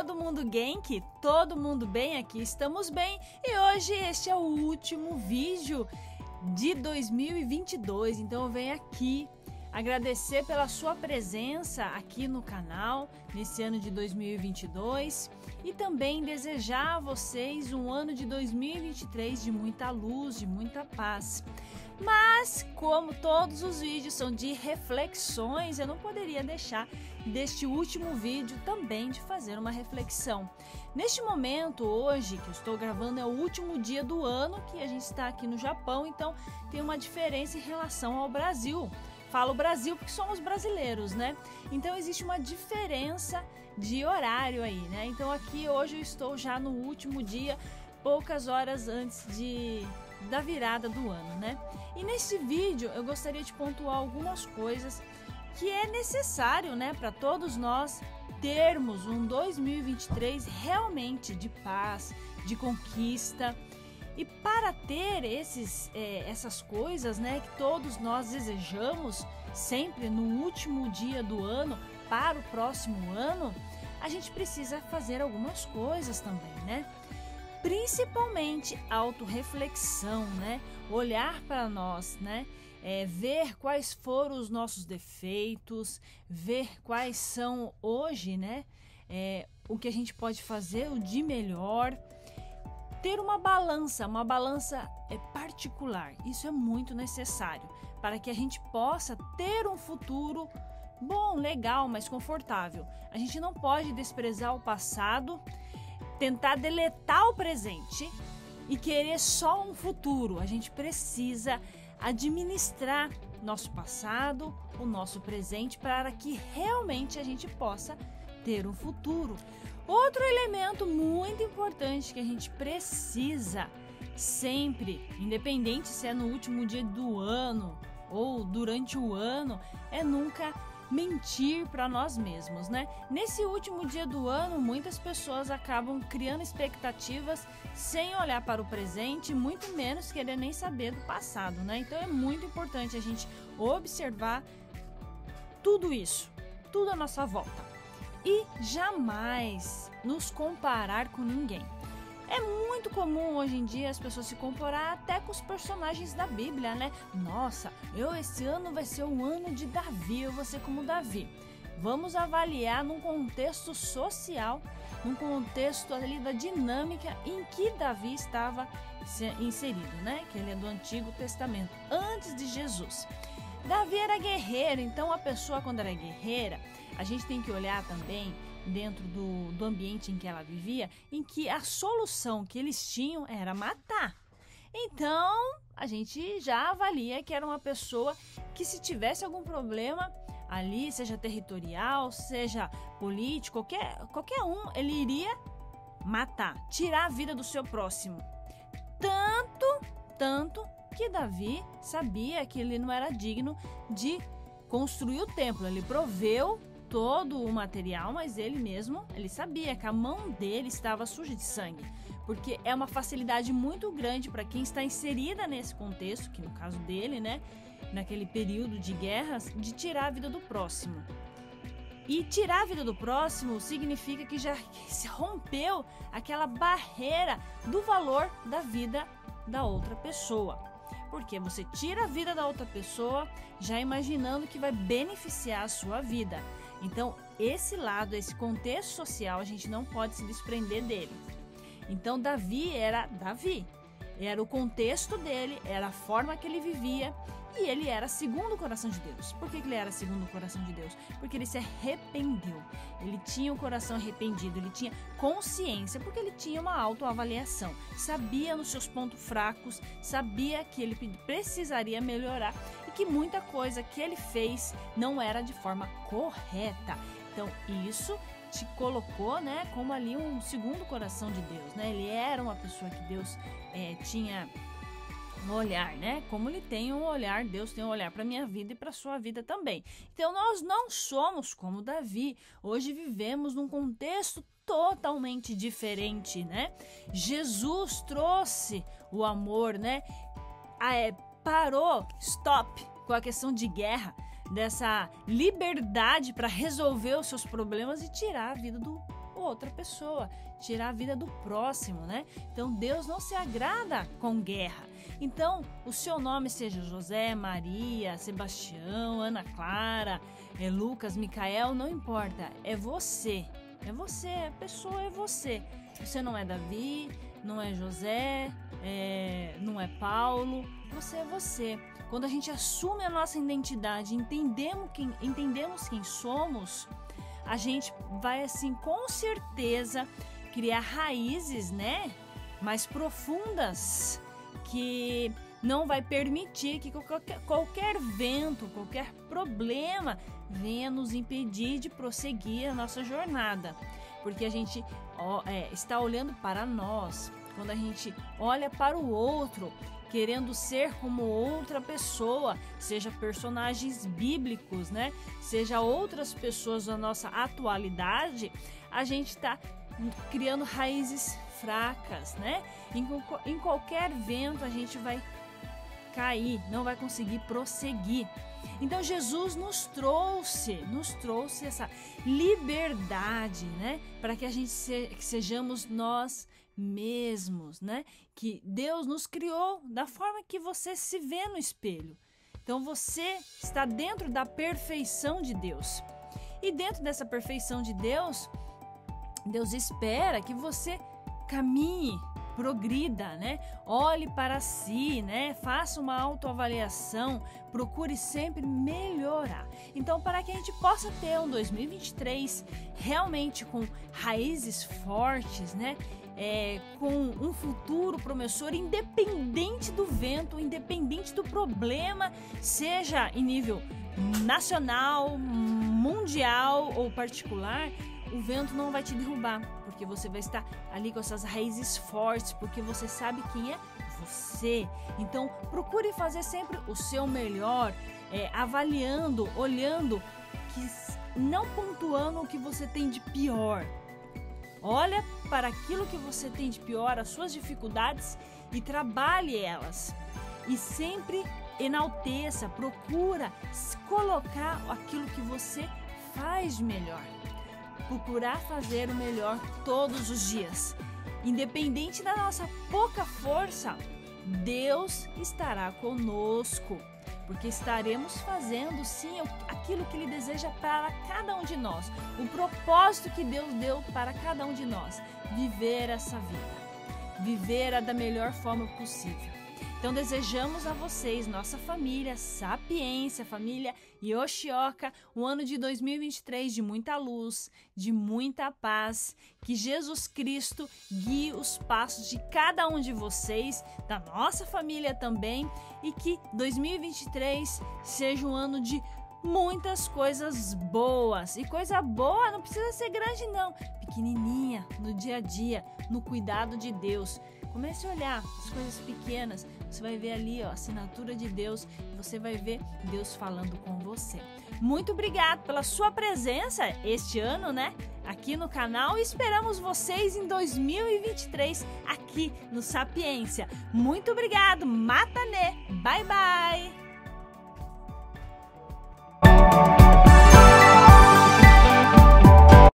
todo mundo Genki? Todo mundo bem? Aqui estamos bem e hoje este é o último vídeo de 2022. Então eu venho aqui agradecer pela sua presença aqui no canal nesse ano de 2022 e também desejar a vocês um ano de 2023 de muita luz, de muita paz. Mas, como todos os vídeos são de reflexões, eu não poderia deixar deste último vídeo também de fazer uma reflexão. Neste momento, hoje, que eu estou gravando, é o último dia do ano que a gente está aqui no Japão, então tem uma diferença em relação ao Brasil. Falo Brasil porque somos brasileiros, né? Então existe uma diferença de horário aí, né? Então aqui hoje eu estou já no último dia, poucas horas antes de da virada do ano, né? E nesse vídeo eu gostaria de pontuar algumas coisas que é necessário, né, para todos nós termos um 2023 realmente de paz, de conquista e para ter esses, é, essas coisas né, que todos nós desejamos sempre no último dia do ano para o próximo ano, a gente precisa fazer algumas coisas também, né? Principalmente autorreflexão, né? Olhar para nós, né? É, ver quais foram os nossos defeitos, ver quais são hoje, né? É, o que a gente pode fazer o de melhor ter uma balança, uma balança é particular. Isso é muito necessário para que a gente possa ter um futuro bom, legal, mas confortável. A gente não pode desprezar o passado, tentar deletar o presente e querer só um futuro. A gente precisa administrar nosso passado, o nosso presente para que realmente a gente possa ter um futuro. Outro elemento muito importante que a gente precisa sempre, independente se é no último dia do ano ou durante o ano, é nunca mentir para nós mesmos, né? Nesse último dia do ano, muitas pessoas acabam criando expectativas sem olhar para o presente, muito menos querer nem saber do passado, né? Então é muito importante a gente observar tudo isso, tudo à nossa volta e jamais nos comparar com ninguém. É muito comum hoje em dia as pessoas se comparar até com os personagens da Bíblia, né? Nossa, eu esse ano vai ser o ano de Davi, eu vou ser como Davi. Vamos avaliar num contexto social, num contexto ali da dinâmica em que Davi estava inserido, né? Que ele é do Antigo Testamento, antes de Jesus. Davi era guerreiro, então a pessoa quando era guerreira, a gente tem que olhar também dentro do, do ambiente em que ela vivia, em que a solução que eles tinham era matar. Então, a gente já avalia que era uma pessoa que se tivesse algum problema ali, seja territorial, seja político, qualquer, qualquer um, ele iria matar, tirar a vida do seu próximo. Tanto, tanto que Davi sabia que ele não era digno de construir o templo. Ele proveu todo o material, mas ele mesmo, ele sabia que a mão dele estava suja de sangue, porque é uma facilidade muito grande para quem está inserida nesse contexto, que no caso dele, né, naquele período de guerras, de tirar a vida do próximo. E tirar a vida do próximo significa que já se rompeu aquela barreira do valor da vida da outra pessoa. Porque você tira a vida da outra pessoa já imaginando que vai beneficiar a sua vida. Então, esse lado, esse contexto social, a gente não pode se desprender dele. Então, Davi era Davi. Era o contexto dele, era a forma que ele vivia e ele era segundo o coração de Deus. Por que ele era segundo o coração de Deus? Porque ele se arrependeu. Ele tinha o coração arrependido, ele tinha consciência, porque ele tinha uma autoavaliação. Sabia nos seus pontos fracos, sabia que ele precisaria melhorar e que muita coisa que ele fez não era de forma correta. Então, isso te colocou, né, como ali um segundo coração de Deus, né? Ele era uma pessoa que Deus é, tinha um olhar, né? Como ele tem um olhar, Deus tem um olhar para minha vida e para sua vida também. Então nós não somos como Davi. Hoje vivemos num contexto totalmente diferente, né? Jesus trouxe o amor, né? Ah, é, parou, stop com a questão de guerra, dessa liberdade para resolver os seus problemas e tirar a vida do outra pessoa, tirar a vida do próximo, né? Então Deus não se agrada com guerra. Então, o seu nome seja José, Maria, Sebastião, Ana Clara, é Lucas, Micael, não importa, é você. É você, a pessoa é você. Você não é Davi, não é José, é, não é Paulo, você é você. Quando a gente assume a nossa identidade, entendemos quem, entendemos quem somos, a gente vai assim com certeza criar raízes, né, mais profundas que não vai permitir que qualquer, vento, qualquer problema venha nos impedir de prosseguir a nossa jornada, porque a gente ó, é, está olhando para nós. Quando a gente olha para o outro, querendo ser como outra pessoa, seja personagens bíblicos, né? Seja outras pessoas da nossa atualidade, a gente está criando raízes fracas, né? Em, em qualquer vento a gente vai cair, não vai conseguir prosseguir. Então Jesus nos trouxe, nos trouxe essa liberdade, né, para que a gente se, que sejamos nós mesmos, né? Que Deus nos criou da forma que você se vê no espelho. Então você está dentro da perfeição de Deus. E dentro dessa perfeição de Deus, Deus espera que você caminhe, progrida, né? Olhe para si, né? Faça uma autoavaliação, procure sempre melhorar. Então, para que a gente possa ter um 2023 realmente com raízes fortes, né? É, com um futuro promissor, independente do vento, independente do problema, seja em nível nacional, mundial ou particular, o vento não vai te derrubar, porque você vai estar ali com essas raízes fortes, porque você sabe quem é você. Então, procure fazer sempre o seu melhor, é, avaliando, olhando, que não pontuando o que você tem de pior. Olha para aquilo que você tem de pior, as suas dificuldades e trabalhe elas. E sempre enalteça, procura colocar aquilo que você faz melhor procurar fazer o melhor todos os dias. Independente da nossa pouca força, Deus estará conosco, porque estaremos fazendo sim aquilo que Ele deseja para cada um de nós, o propósito que Deus deu para cada um de nós: viver essa vida, viver da melhor forma possível. Então desejamos a vocês, nossa família Sapiência, família Yoshioka, um ano de 2023 de muita luz, de muita paz, que Jesus Cristo guie os passos de cada um de vocês, da nossa família também, e que 2023 seja um ano de muitas coisas boas. E coisa boa não precisa ser grande não, pequenininha, no dia a dia, no cuidado de Deus. Comece a olhar as coisas pequenas. Você vai ver ali ó, assinatura de Deus. Você vai ver Deus falando com você. Muito obrigado pela sua presença este ano, né? Aqui no canal e esperamos vocês em 2023 aqui no Sapiência. Muito obrigado, Matanê. Bye bye.